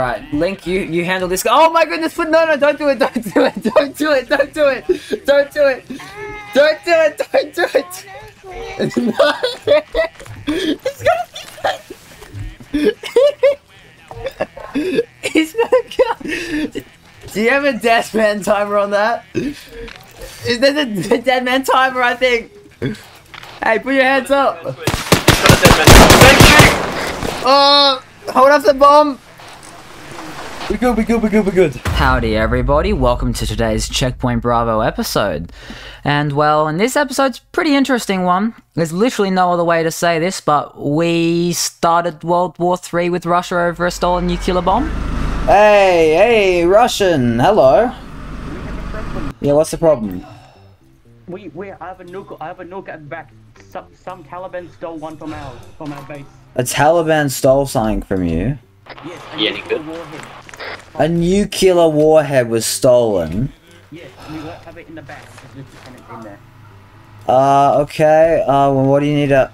Right, Link, you you handle this. Oh my goodness! But no, no, don't do it! Don't do it! Don't do it! Don't do it! Don't do it! Don't do it! Don't do it! No! He's gonna He's gonna kill. Do you have a death man timer on that? Is there a dead man timer? I think. Hey, put your hands up. Oh, hold up the bomb. We good, we good, we good, we good. Howdy, everybody. Welcome to today's Checkpoint Bravo episode. And well, in this episode's pretty interesting one. There's literally no other way to say this, but we started World War III with Russia over a stolen nuclear bomb. Hey, hey, Russian, hello. Yeah, what's the problem? We, we I have a nuke. I have a nuke at back. Some, some Taliban stole one from our from our base. A Taliban stole something from you. Yes. Yeah, any nuclear good? warhead. A nuclear warhead was stolen. Yes, we will have it in the back. In there. Uh, okay. Uh, well, what do you need to...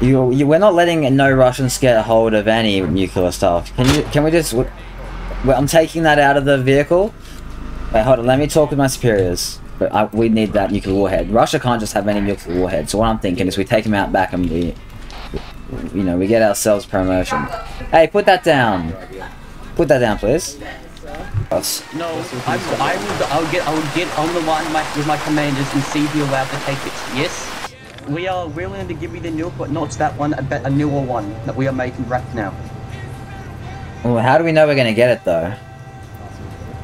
You, you, we're not letting no Russians get a hold of any nuclear stuff. Can you, can we just... Well, I'm taking that out of the vehicle. Wait, hold on, let me talk with my superiors. But I, we need that nuclear warhead. Russia can't just have any nuclear warhead. So what I'm thinking is we take him out back and we... You know, we get ourselves promotion. Hey, put that down. Put that down, please. No, I, I would. I would get. I would get on the line with my, with my commanders and see if you're allowed to take it. Yes. We are willing to give you the nuke, but not that one. A, a newer one that we are making right now Well, how do we know we're gonna get it though?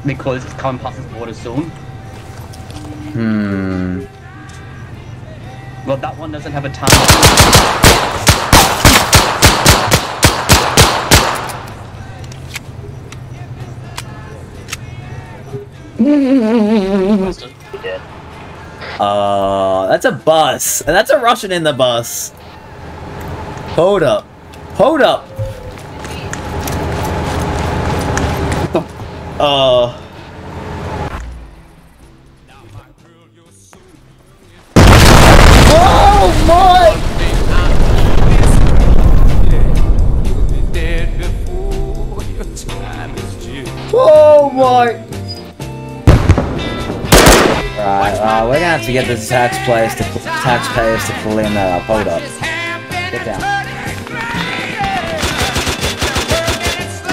because it's coming past the border soon. Hmm. Well, that one doesn't have a time. Uh, that's a bus. And that's a Russian in the bus. Hold up. Hold up. Uh. To get the tax players to taxpayers to clean that up. Hold up. Get down.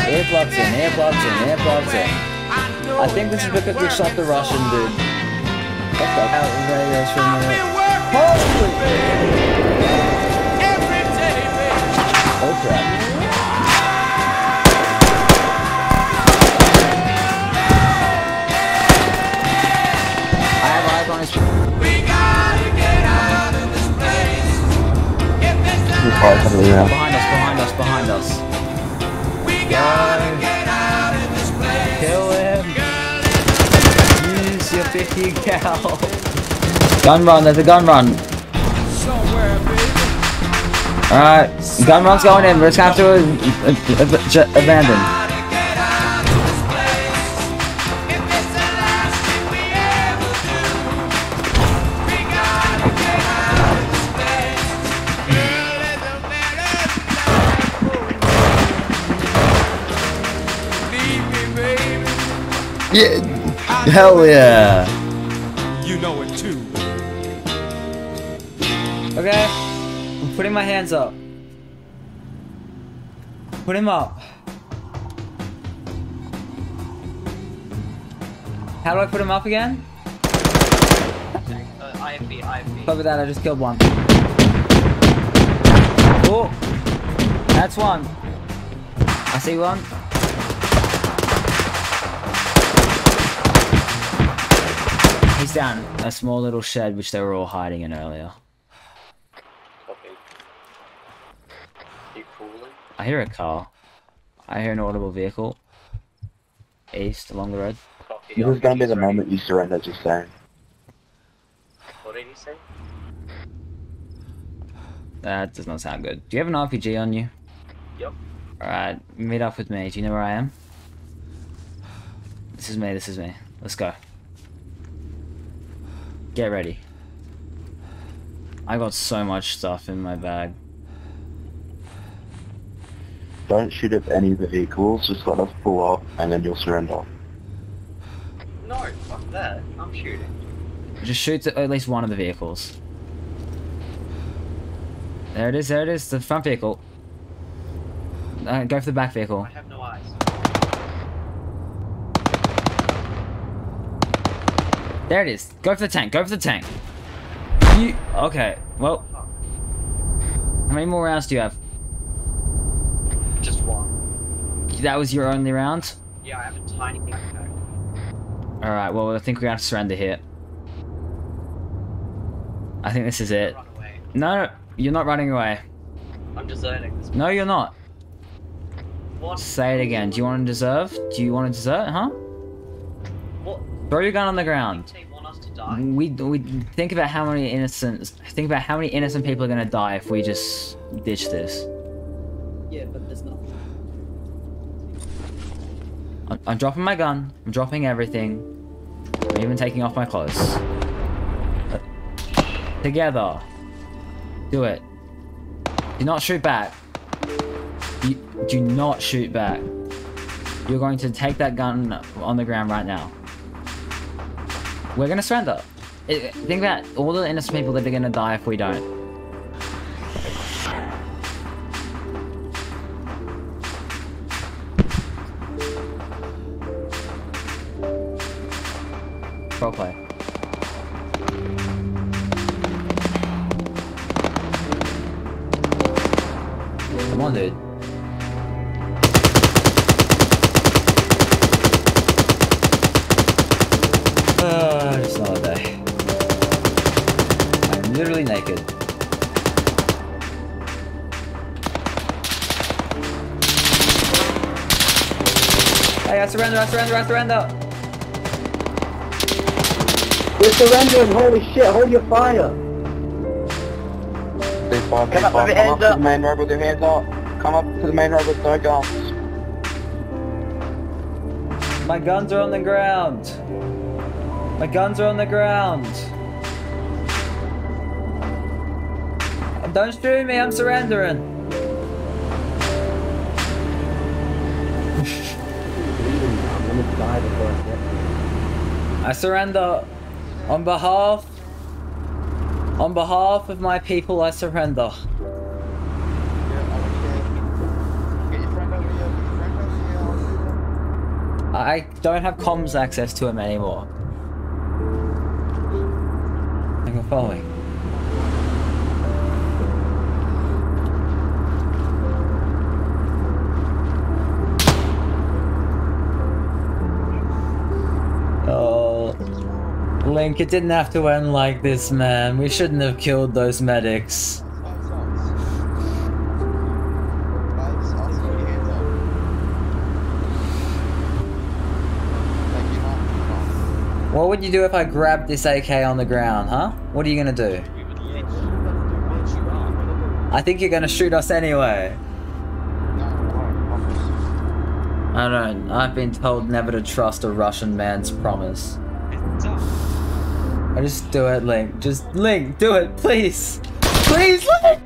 Earplugs in, earplugs in, earplugs in. I think this is because we shot the Russian dude. What the hell? Holy! Behind us, behind us, behind us. Kill him. Use your 50 cal. Gun run, there's a gun run. Alright, gun run's going in. We're just gonna have to uh, uh, uh, abandon. Yeah, hell yeah. You know it too. Okay, I'm putting my hands up. Put him up. How do I put him up again? Uh, IFV, IFV. Cover that, I just killed one. Oh! That's one. I see one. He's down. A small little shed which they were all hiding in earlier. Copy. You cooling? I hear a car. I hear an audible vehicle. East along the road. Copy. This is gonna be the moment you surrender, just saying. What did he say? That does not sound good. Do you have an RPG on you? Yep. Alright, meet up with me. Do you know where I am? This is me, this is me. Let's go. Get ready. I got so much stuff in my bag. don't shoot at any of the vehicles, just let us pull up and then you'll surrender. No, fuck that. I'm shooting. Just shoot at at least one of the vehicles. There it is, there it is, the front vehicle. Uh, go for the back vehicle. I have no eyes. There it is. Go for the tank, go for the tank. You, okay, well. How many more rounds do you have? Just one. That was your only round? Yeah, I have a tiny backpack. Alright, well, I think we're gonna have to surrender here. I think this is it. Run away. No, you're not running away. I'm deserting this. No, you're not. What? Say it again. Do you want to deserve? Do you want to desert, huh? What? Throw your gun on the ground. Team want us to die? We we think about how many innocent think about how many innocent people are gonna die if we just ditch this. Yeah, but there's nothing. I'm, I'm dropping my gun. I'm dropping everything. I'm even taking off my clothes. Together. Do it. Do not shoot back. You, do not shoot back. You're going to take that gun on the ground right now. We're gonna surrender. Think about all the innocent people that are gonna die if we don't. Pro play. Come on, dude. Uh, it's not a day. I'm literally naked. Hey, I surrender, I surrender, I surrender! We're surrendering, holy shit, hold your fire! Stay far, stay Come up far, come up to up. the main road with your hands up. Come up to the main road with no guns. My guns are on the ground. My guns are on the ground. Don't shoot me, I'm surrendering. I surrender. On behalf on behalf of my people I surrender. I don't have comms access to him anymore. Oh, Link, it didn't have to end like this, man. We shouldn't have killed those medics. What would you do if I grabbed this AK on the ground, huh? What are you gonna do? I think you're gonna shoot us anyway. I don't. know. I've been told never to trust a Russian man's promise. I just do it, Link. Just Link, do it, please, please, Link.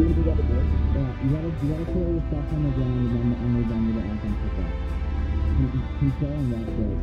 you want to get the? Yeah, you gotta, you gotta throw your stuff on the ground and then the underground with the offensive stuff. Controlling that goal.